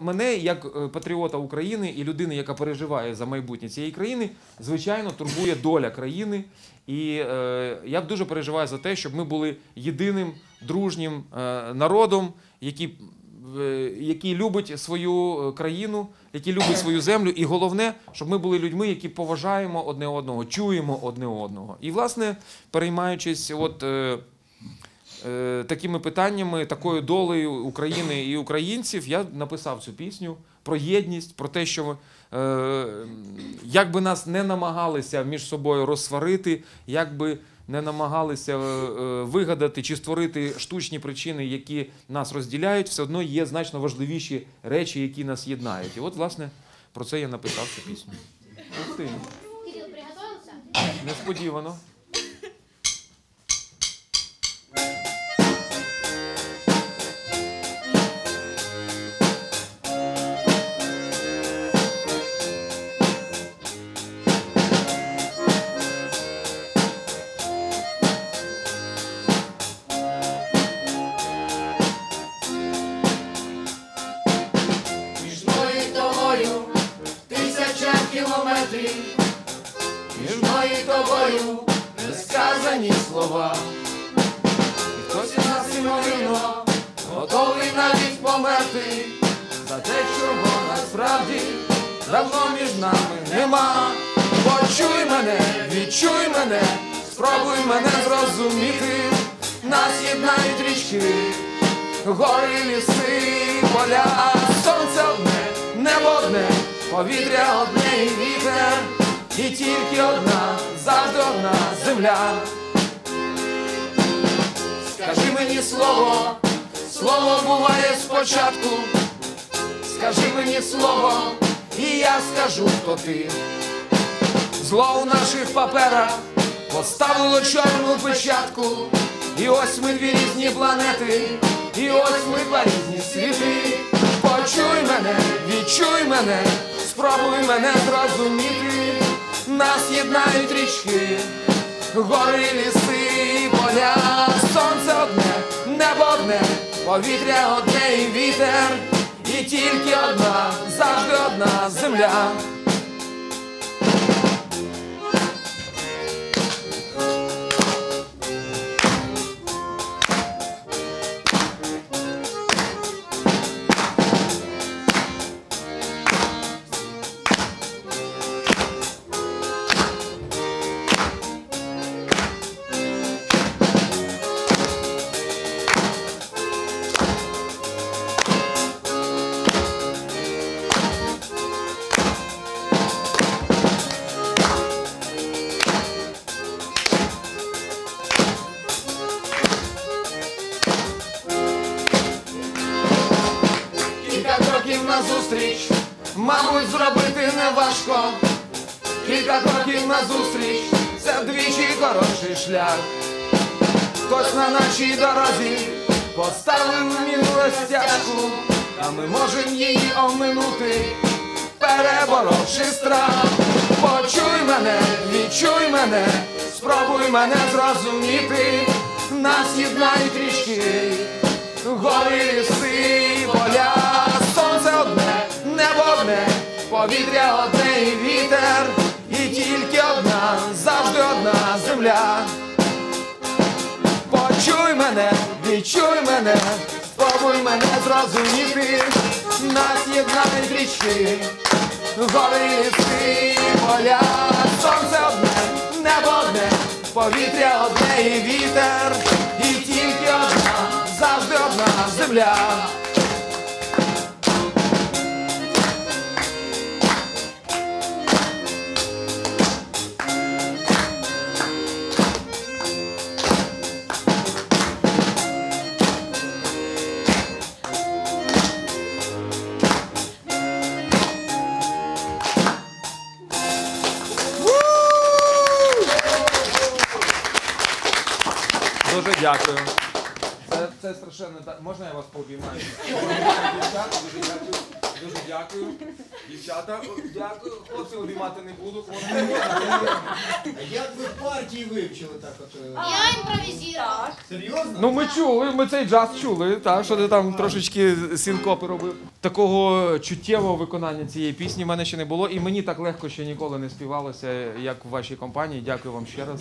мене, як е, патріота України і людини, яка переживає за майбутнє цієї країни, звичайно, турбує доля країни. І е, я дуже переживаю за те, щоб ми були єдиним дружнім е, народом, який, е, який любить свою е, країну, який любить свою землю. І головне, щоб ми були людьми, які поважаємо одне одного, чуємо одне одного. І, власне, переймаючись, от. Е, такими питаннями, такою долею України і українців, я написав цю пісню про єдність, про те, що е, як би нас не намагалися між собою розсварити, як би не намагалися е, е, вигадати чи створити штучні причини, які нас розділяють, все одно є значно важливіші речі, які нас єднають. І от, власне, про це я написав цю пісню. Кирилл, приготовился? несподівано. Кілометрів, між мною і тобою несказані слова. І хтось із нас ймовірно готовий навіть померти за те, чого насправді давно між нами нема. Почуй мене, відчуй мене, спробуй мене зрозуміти, нас єднають річки. Гори, ліси, поля, сонце одне, одне, повітря одне і вітер, і тільки одна, завжди земля. Скажи мені слово, слово буває спочатку. Скажи мені слово, і я скажу, хто ти. Зло у наших паперах поставило чорну печатку. І ось ми дві різні планети, і ось ми два різні світи. Почуй мене, відчуй мене, спробуй мене зрозуміти. Нас єднають річки, гори, ліси, поля, сонце одне, небо одне, повітря одне і вітер, і тільки одна, завжди одна земля. Назустріч, мабуть, зробити не важко. Кілька кроків назустріч, це вдвічі коротший шлях. Хтось на нашій дорозі поставив минуле стяжку, а ми можемо її оминути, переборовши страх. Почуй мене, відчуй мене, спробуй мене зрозуміти, нас єднають річки. Земля. Почуй мене, відчуй мене, спробуй мене зрозуміти, нас єднають річки, гори, ліси, поля, сонце одне, небо одне, повітря одне і вітер, і тільки одна, завжди одна земля. Дуже дякую. Це, це страшенно так. Можна я вас пообіймаю? Дівчата, Дуже дякую. Дуже дякую. Дівчата, о, дякую. Хлопці обіймати не буду. хлопці. Як ви партії вивчили так от? е, Я импровизировал. Серйозно? Ну ми чули, ми цей джаз чули, так, що ти там трошечки синкопи робив. Такого чуттєвого виконання цієї пісні в мене ще не було, і мені так легко ще ніколи не співалося, як в вашій компанії. Дякую вам ще раз.